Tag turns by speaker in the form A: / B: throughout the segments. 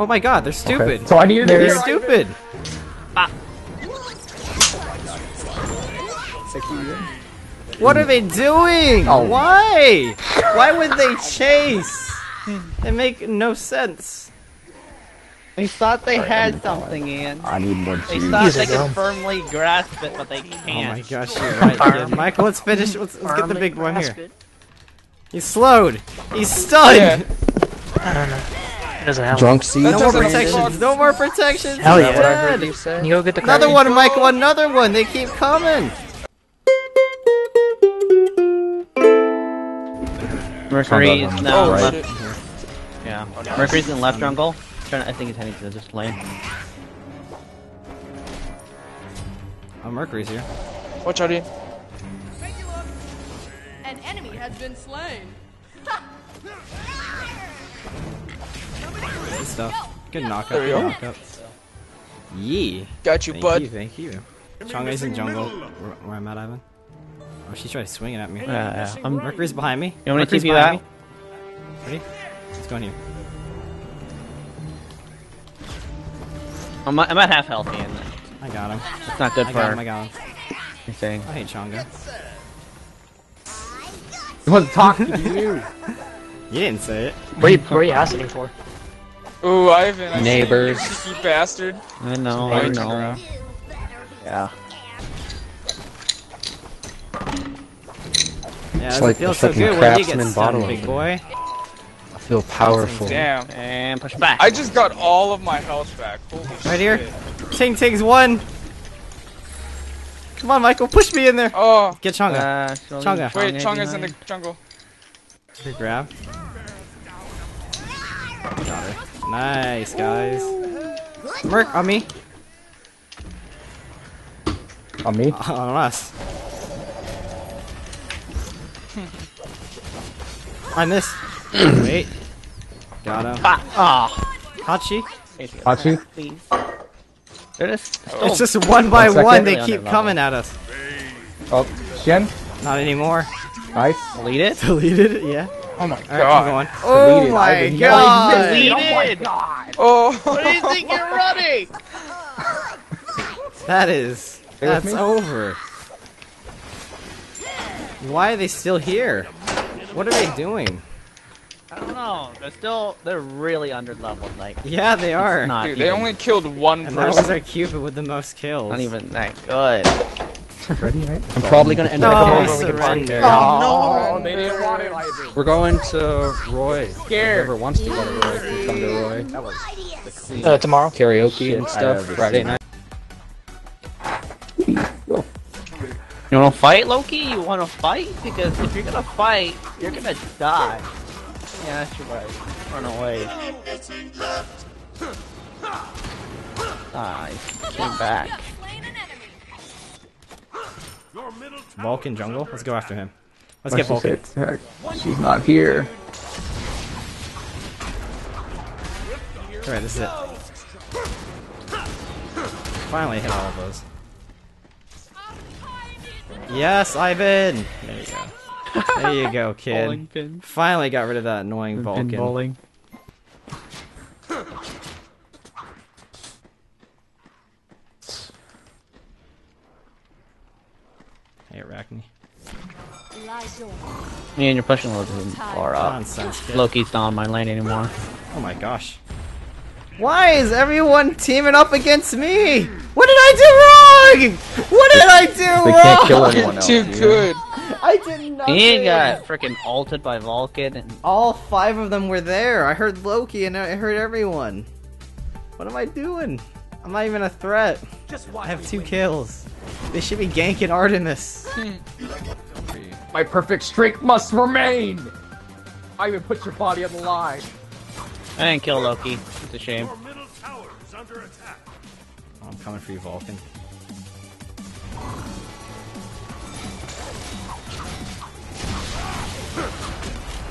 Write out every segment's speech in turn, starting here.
A: Oh my god, they're stupid.
B: Okay. So I needed to
A: They're
B: hear-
A: stupid. Ah. What are they doing?
B: Oh.
A: Why? Why would they chase? They make no sense.
C: They thought they had something, Ian.
B: I need more
C: They
B: juice.
C: thought they could firmly grasp it, but they can't.
A: Oh my gosh, you're right, kid. Michael, let's finish. Let's, let's get the big one here. He's slowed. He's stunned.
D: Yeah.
E: I don't know. He doesn't have
B: Drunk seed.
A: No more
D: doesn't
A: protections. No more protections.
E: Hell
A: He's
E: yeah.
A: dead.
E: one. Can you go get the
A: Another
E: card?
A: one, Michael. Another one. They keep coming.
C: Mercury is
B: Oh,
C: now
B: right.
C: left. Yeah, Mercury's in left jungle. Trying, I think he's heading to this lane.
A: Oh, Mercury's here.
D: Watch out, Ian.
F: An enemy has been slain.
A: Good stuff. Good knockup.
D: There we
A: Good
D: go.
A: knockup. Yee.
D: Got you,
A: Thank
D: bud.
A: you. Thank you. Chang'e's in jungle. Where, where I'm at, Ivan. Oh, she's trying to swing it at me.
C: Yeah, yeah. I'm, um,
A: Mercury's behind me.
C: You want me to
A: Mercury's
C: TP you
A: behind
C: out?
A: me. Ready? Let's go in here.
C: I'm, I'm at half health, Ian.
A: I got him.
C: It's not good
A: I
C: for
A: got him. I got him.
C: anything.
A: I hate Chang'e.
B: You want to talk to you?
A: You didn't say it.
E: What are you, what are you asking for?
D: Ooh, Ivan. I see you,
C: Neighbors.
D: you bastard.
C: I know, I know. Yeah.
A: Yeah,
B: It's like
A: feels
B: the
A: so
B: fucking
A: good when you get
B: craftsman bottle
A: big boy.
B: I feel powerful.
D: Damn.
C: And push back.
D: I just got all of my health back. Holy
A: Right here. Ting Ting's one. Come on, Michael, push me in there.
D: Oh,
A: Get Chang'e.
C: Uh,
A: Chang'e.
D: wait, Chang'e's in the jungle.
A: Good grab. Got her. Nice, guys. Merc on me.
B: On me?
A: On us. I missed. Wait. Got him.
C: Ah.
A: Hachi.
B: Hachi?
C: Please. They're just
A: It's just one by
B: One second.
A: one. They keep coming at us.
B: Oh, Shen?
A: Not anymore.
B: Nice.
C: delete it.
A: Deleted it. Yeah.
B: Oh my
D: God.
A: keep going. Oh
B: Deleted.
A: my
B: Ivan, no,
A: god.
C: Delete
B: Oh my god.
D: Oh,
C: What do you think you're running?
A: that is.
B: Stay
A: that's over. Why are they still here? What are they doing?
C: I don't know. They're still they're really under leveled. Like
A: Yeah, they are.
C: not
D: dude,
C: even,
D: they only killed one
A: and that was
D: person.
A: our Cupid with the most kills.
C: not even that good.
B: Ready, right?
G: I'm probably gonna end
A: No,
G: up
A: I
G: going.
A: surrender.
B: Oh, they didn't want it like.
G: We're going to Roy.
B: Scared.
G: Whoever wants to go to Roy can come to Roy.
B: That was
E: Uh, tomorrow?
G: Karaoke and stuff. Friday night.
C: You want to fight, Loki? You want to fight? Because if you're gonna fight, you're gonna die. Yeah, that's right. Run away. Ah, he came back.
A: Vulcan jungle. Let's go after him. Let's
B: Let's
A: get Vulcan.
B: say She's not here.
A: Alright, this is it. Finally hit all of those. Yes, Ivan! There you go. There you go, kid. Finally got rid of that annoying Vulcan.
C: Me and you're pushing a little too far up.
A: Nonsense, kid.
C: Loki's not on my lane anymore.
A: Oh my gosh. Why is everyone teaming up against me? What did I do wrong? What did I do
B: They
A: wrong?
B: can't kill anyone else.
D: Too good.
A: I did nothing.
C: He got freaking ulted by Vulcan and
A: All five of them were there. I heard Loki and I heard everyone. What am I doing? I'm not even a threat. Just I have two kills. They should be ganking Artemis.
B: My perfect streak must remain. I even put your body on the line.
C: I didn't kill Loki. It's a shame.
A: Oh, I'm coming for you, Vulcan.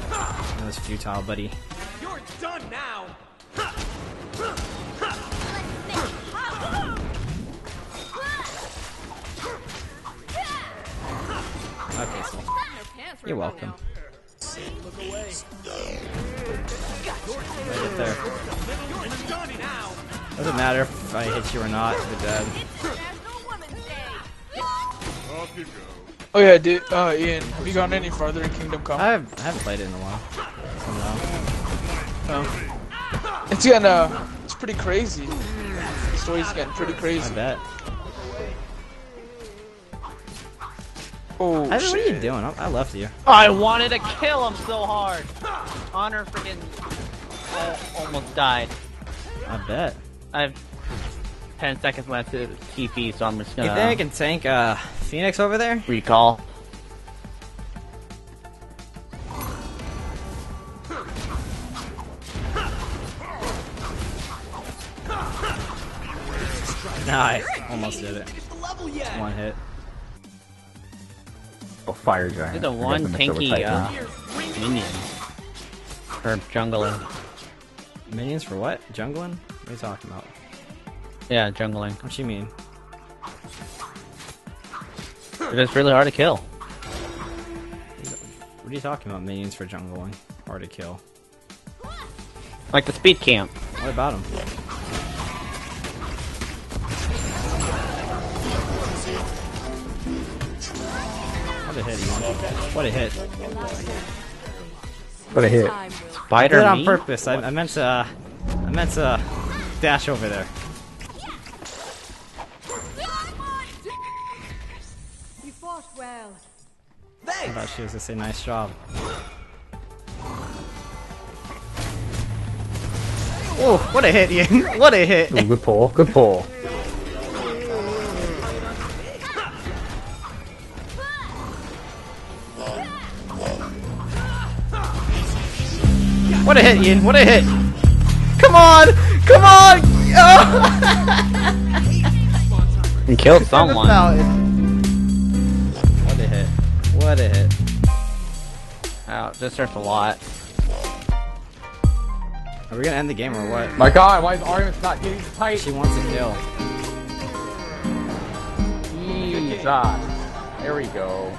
A: That was futile, buddy. Okay, so you're welcome. Right up there. Doesn't matter if I hit you or not, you're dead.
D: Oh yeah, dude. Uh, Ian, have you gone any farther in Kingdom Come?
A: I, have, I haven't played it in a while. So no.
D: It's getting uh, it's pretty crazy. The story's getting pretty crazy.
A: I
D: crazy.
A: bet.
D: Oh
A: Ivan, what are you doing? I, I left you.
C: I wanted to kill him so hard. Honor freaking oh, almost died.
A: I bet.
C: I have 10 seconds left to TP, so I'm just gonna You
A: think I can tank uh, Phoenix over there?
C: recall.
A: Nice. Almost did it. One hit.
G: Oh, fire giant.
C: Did the one
G: them mixed over
C: tanky
G: tightly.
C: uh, minion for jungling.
A: Minions for what? Jungling? What are you talking about?
C: Yeah, jungling.
A: What you mean?
C: It's really hard to kill.
A: What are you talking about? Minions for jungling? Hard to kill.
C: Like the speed camp.
A: What about them? A hit, Ian. What a hit.
G: But I hit.
F: Time will
A: I
C: Spider
A: did it on
C: me?
A: purpose. I, I meant to. Uh, I meant to dash over there.
F: You fought well.
A: I thought she was gonna say nice job. Oh, what a hit, Ian! what a hit!
G: Ooh, good pull. Good pull.
A: What a hit, Ian! What a hit! Come on! Come on! Oh!
C: And killed someone.
A: What a hit! What a hit!
C: Wow, this hurts a lot.
A: Are we gonna end the game or what?
G: My god, why is Artemis not getting tight?
A: She wants to kill.
G: Jesus. There we go.